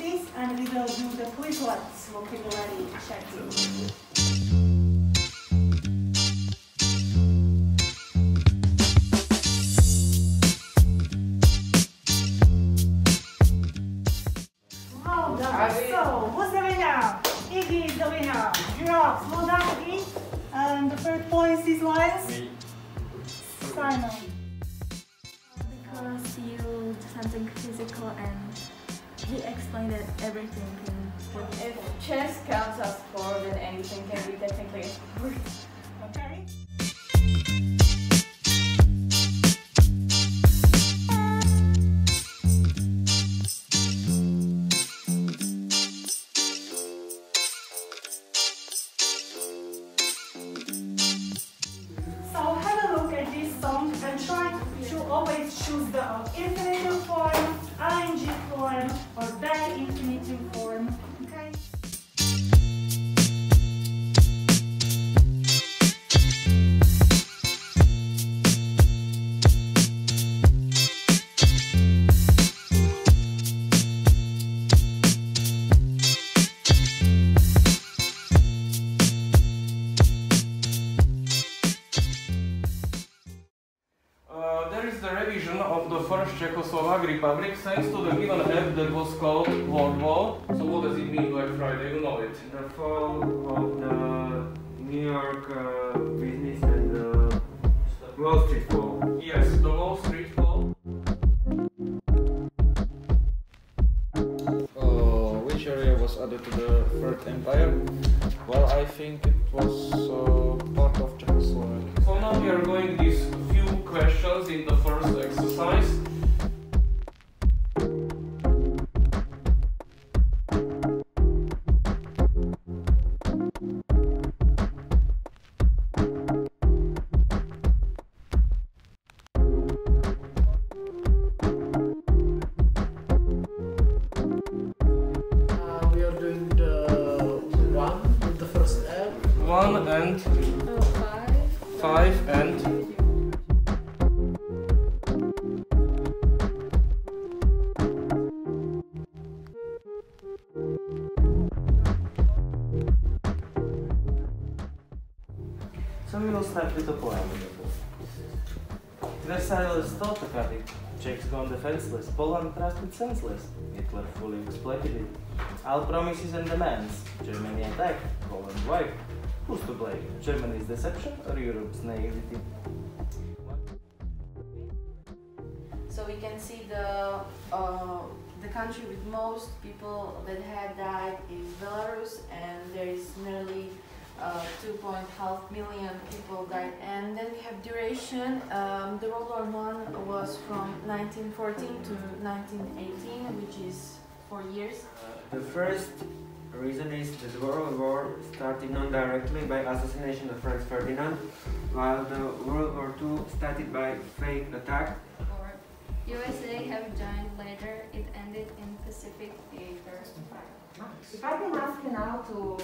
please, and we will do the Quizlets vocabulary checking. So, who's the winner? Iggy is the winner. Giraffe, slow down, Iggy. And the third place is Lions. Simon. Because you do something physical and he explained that everything can If chess counts as sport, then anything can be technically a sport. Okay. So have a look at this song and try to always choose the uh, infinitive is of the first Czechoslovak Republic thanks to the given app that was called World War. So what does it mean Black Friday? You know it. the fall of the New York uh, business and the Wall Street fall. Yes, the Wall Street Fall. Uh, which area was added to the Third Empire? Well, I think it was uh, part of Czechoslovakia. So now we are going these few questions in the first exercise. Uh, we are doing one with the first L. One and five and poem. Versailles is autocratic, Czechs gone defenseless, Poland trusted senseless, Hitler fully exploited it. All promises and demands, Germany attacked, Poland wiped. Who's to blame? Germany's deception or Europe's naivety? So we can see the uh, the country with most people that had died is Belarus, and there is nearly uh, 2.5 million people died. And then we have duration. Um, the World War One was from 1914 to 1918, which is four years. The first reason is that the World War started non-directly by assassination of Franz Ferdinand, while the World War II started by fake attack. Or USA have joined later, it ended in Pacific Theater. If I can ask you now to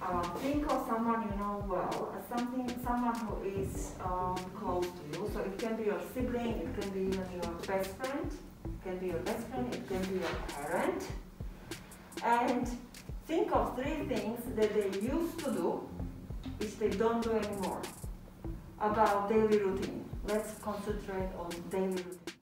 uh, think of someone you know well, as something, someone who is um, close to you. So it can be your sibling, it can be even your best friend, it can be your best friend, it can be your parent. And think of three things that they used to do, which they don't do anymore, about daily routine. Let's concentrate on daily routine.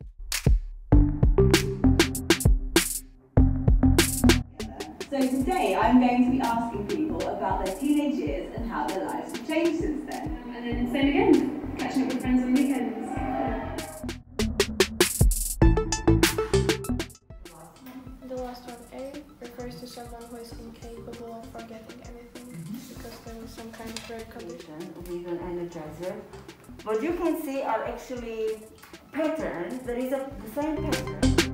So today I'm going to be asking people about their teenage years and how their lives have changed since then. And then same again, catching up with friends on weekends. The last one, A, refers to someone who is incapable of forgetting anything because there was some kind of rare condition. with an energizer. What you can see are actually patterns. There is a the same pattern.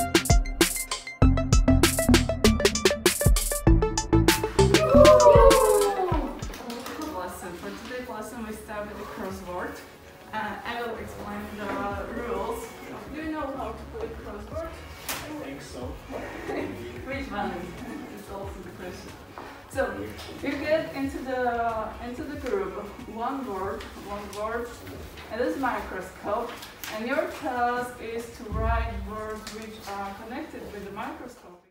Explain the rules. Do you know how to play crossword? I think so. Which one is also the question. So you get into the into the group one word, one word, and this microscope, and your task is to write words which are connected with the microscope.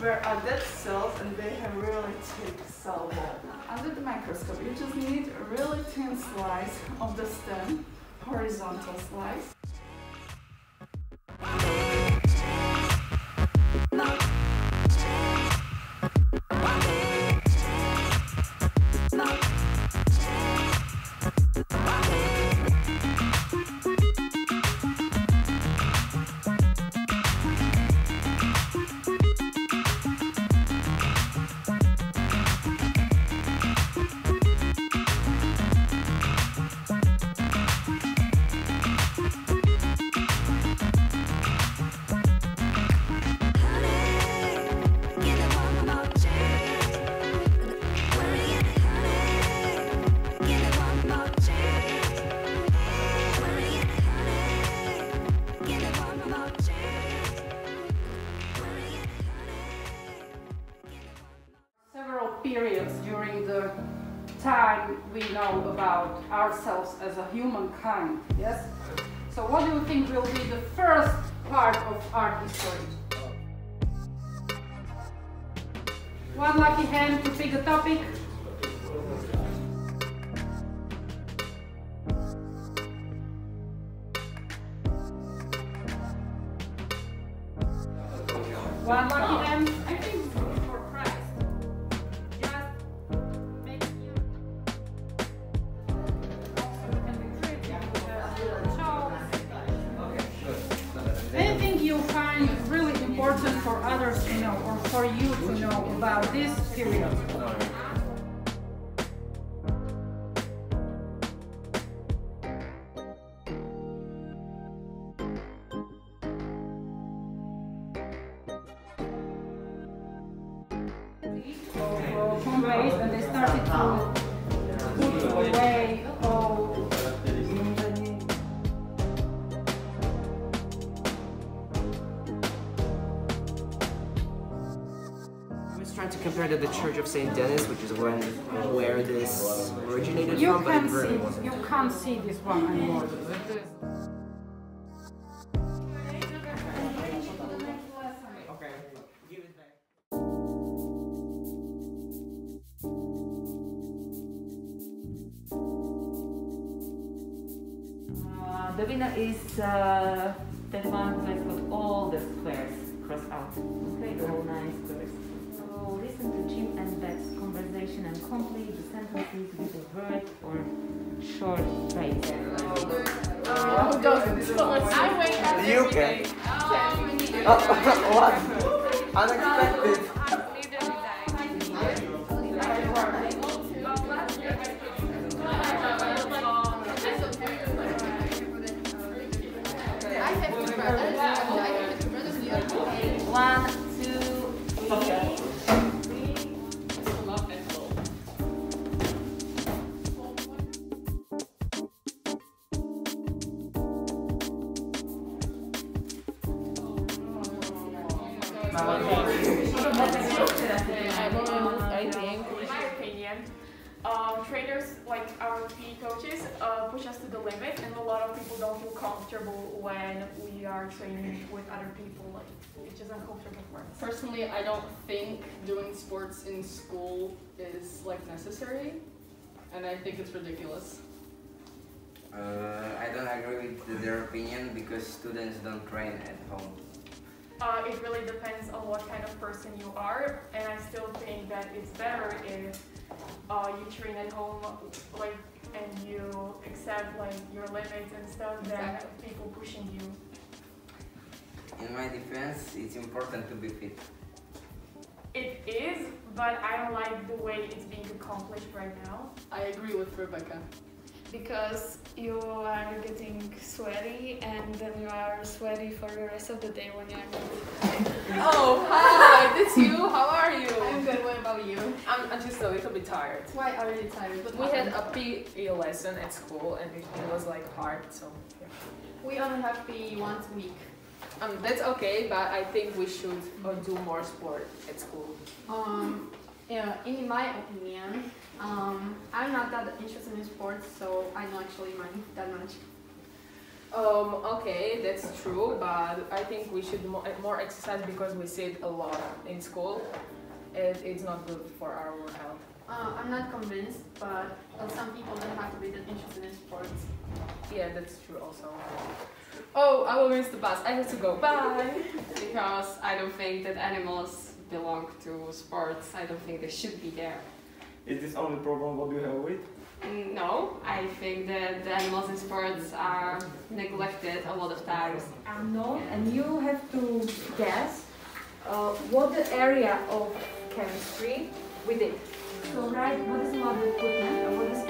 Were are dead cells and they have really thick cell wall. Under the microscope, you just need a really thin slice of the stem, horizontal slice. Periods during the time we know about ourselves as a humankind, yes? So what do you think will be the first part of art history? One lucky hand to pick a topic. One lucky hand. Conveys and they started to put away all I was trying to compare to the Church of Saint Denis, which is when where this originated you from, but can see you can't see this one anymore. You can. Oh, what? Unexpected. PE coaches uh, push us to the limit, and a lot of people don't feel comfortable when we are training with other people. Like it's just uncomfortable for us. Personally, I don't think doing sports in school is like necessary, and I think it's ridiculous. Uh, I don't agree with their opinion because students don't train at home. Uh, it really depends on what kind of person you are, and I still think that it's better if uh, you train at home, like, and you accept like your limits and stuff than people pushing you. In my defense, it's important to be fit. It is, but I don't like the way it's being accomplished right now. I agree with Rebecca. Because you are getting sweaty and then you are sweaty for the rest of the day when you're Oh, hi, that's you. How are you? I'm good. What about you? I'm, I'm just a little bit tired. Why are you tired? What We had a PE lesson at school and it, it was like hard, so yeah. We only have PE once a week. Um, that's okay, but I think we should uh, do more sport at school. Um, yeah, in my opinion, um, I'm not that interested in sports, so I don't actually mind that much. Um, okay, that's true, but I think we should more, more exercise because we sit a lot in school. It, it's not good for our health. Uh, I'm not convinced, but some people don't have to be that interested in sports. Yeah, that's true also. Oh, I will miss the bus. I have to go. Bye. because I don't think that animals belong to sports. I don't think they should be there. Is this only problem what you have with? No, I think that the animals in sports are neglected a lot of times. unknown and you have to guess uh, what the area of chemistry we did. So write what is model equipment and what is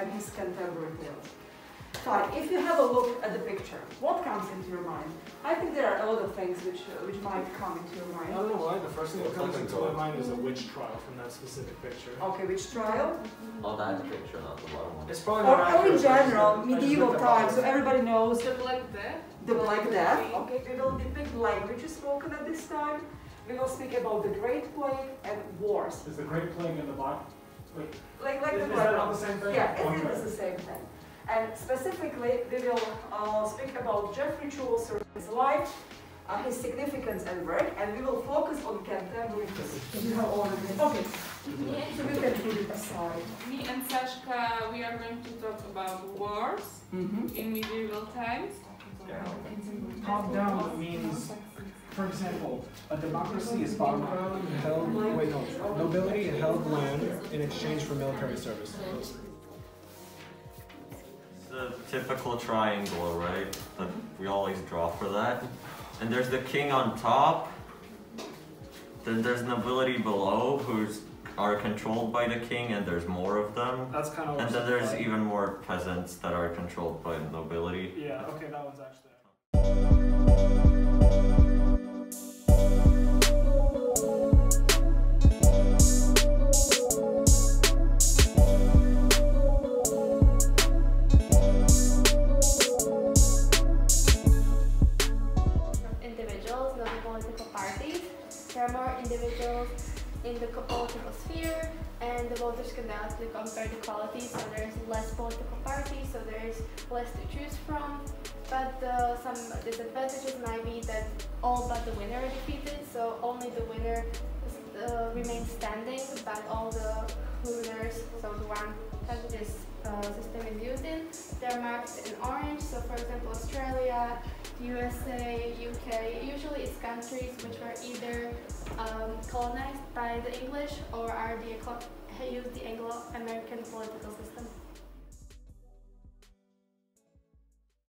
and his Canterbury Tales. Fine, if you have a look at the picture, what comes into your mind? I think there are a lot of things which, uh, which might come into your mind. I don't know why. The first thing that comes into my mind is a witch trial from that specific picture. Okay, which trial? Oh, that picture, not the bottom one. It's probably Or, not or in accurate. general, medieval looked times, so everybody knows The Black Death. the Black Death. Okay, we will depict languages spoken at this time. We will speak about the Great Plague and wars. Is the Great Plague in the Black? Wait, Like, like Is- the is that not the same thing? Yeah, it Okay. is the same thing. And specifically, we will uh, speak about Geoffrey Chaucer's life, uh, his significance and work, and we will focus on Canterbury Tales. You have already okay. So we can put it aside. Me and Sashka, we are going to talk about wars in medieval times. Top down means, for example, a democracy is bottom up, held, wait, no, nobility held land in exchange for military service. It's the typical triangle, right? That we always draw for that. And there's the king on top. Then there's nobility below who's are controlled by the king and there's more of them. That's kind of And then there's even more peasants that are controlled by nobility. Yeah, okay, that one's actually. All but the winner are defeated, so only the winner uh, remains standing, but all the losers, so the one that this uh, system is used in, they're marked in orange. So, for example, Australia, USA, UK, usually it's countries which were either um, colonized by the English or are the use the Anglo-American political system.